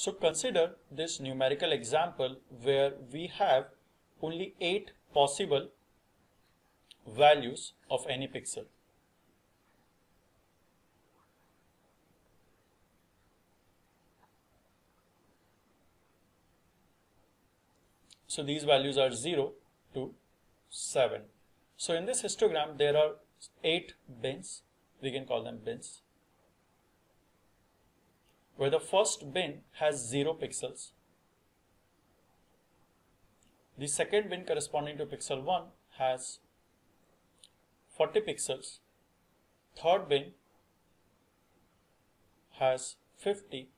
So consider this numerical example where we have only 8 possible values of any pixel. So these values are 0 to 7. So in this histogram there are 8 bins, we can call them bins, where the first bin has 0 pixels, the second bin corresponding to pixel 1 has 40 pixels, third bin has 50,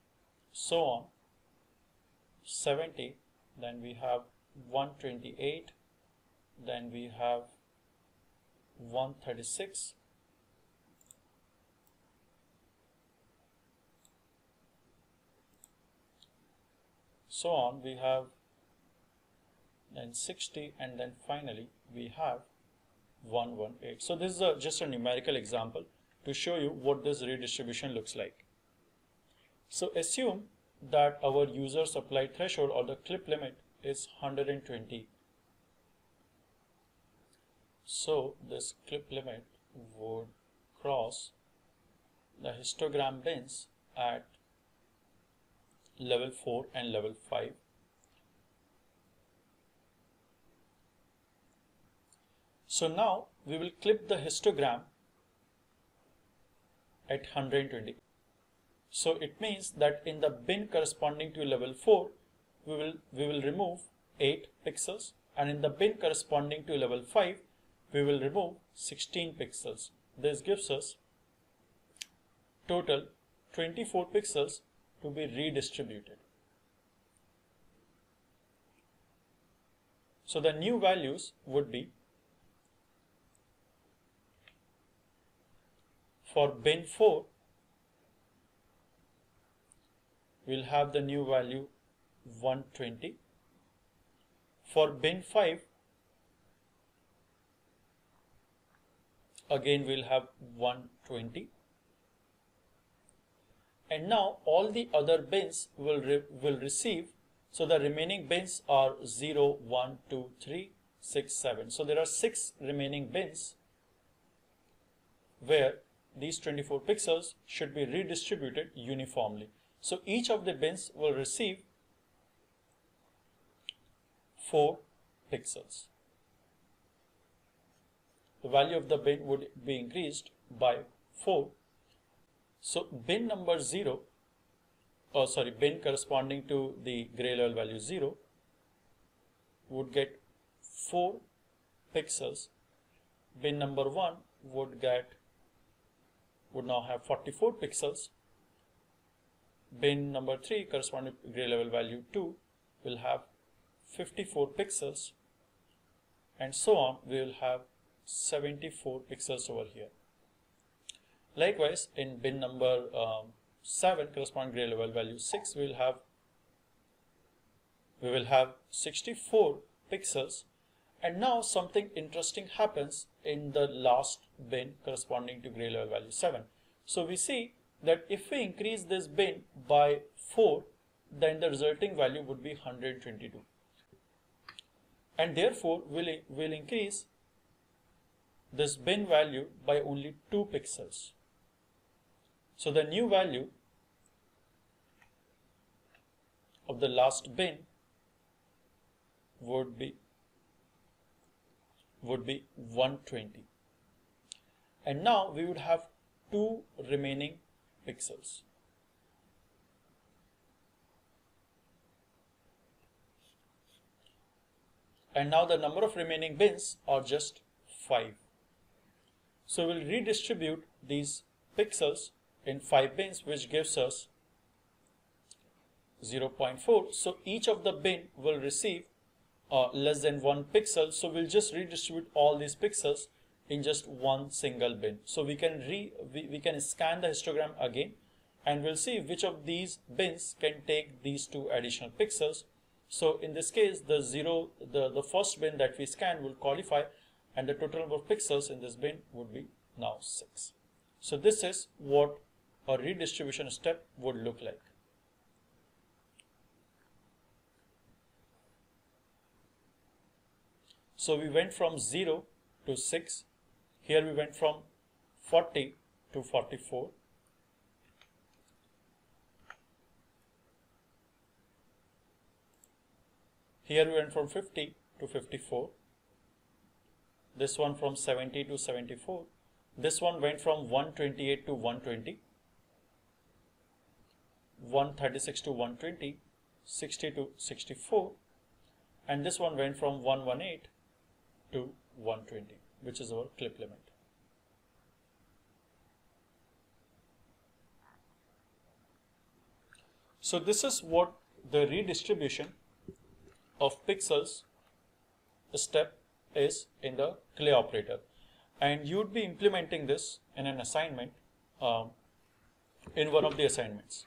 so on, 70, then we have 128 then we have 136 so on we have then 60 and then finally we have 118 so this is a, just a numerical example to show you what this redistribution looks like. So assume that our user supply threshold or the clip limit is 120 so this clip limit would cross the histogram bins at level 4 and level 5 so now we will clip the histogram at 120 so it means that in the bin corresponding to level 4 we will, we will remove 8 pixels and in the bin corresponding to level 5 we will remove 16 pixels. This gives us total 24 pixels to be redistributed. So the new values would be for bin 4 we'll have the new value 120. For bin 5, again we'll have 120. And now all the other bins will, re will receive, so the remaining bins are 0, 1, 2, 3, 6, 7. So there are 6 remaining bins where these 24 pixels should be redistributed uniformly. So each of the bins will receive 4 pixels. The value of the bin would be increased by 4. So bin number 0, oh sorry, bin corresponding to the gray level value 0 would get 4 pixels. Bin number 1 would get would now have 44 pixels. Bin number 3 corresponding to gray level value 2 will have 54 pixels and so on we will have 74 pixels over here likewise in bin number um, 7 corresponding gray level value 6 we will have we will have 64 pixels. And now something interesting happens in the last bin corresponding to gray level value 7 so we see that if we increase this bin by 4 then the resulting value would be 122 and therefore we'll, we'll increase this bin value by only 2 pixels. So the new value of the last bin would be would be 120 and now we would have two remaining pixels and now the number of remaining bins are just 5. So we'll redistribute these pixels in 5 bins which gives us 0.4. So each of the bin will receive uh, less than 1 pixel. So we'll just redistribute all these pixels in just one single bin. So we can re we, we can scan the histogram again and we'll see which of these bins can take these two additional pixels so in this case, the zero, the, the first bin that we scan will qualify and the total number of pixels in this bin would be now 6. So this is what or redistribution step would look like. So we went from 0 to 6. Here we went from 40 to 44. Here we went from 50 to 54. This one from 70 to 74. This one went from 128 to 120. 136 to 120, 60 to 64, and this one went from 118 to 120, which is our clip limit. So this is what the redistribution of pixels step is in the CLAHE operator and you would be implementing this in an assignment um, in one of the assignments.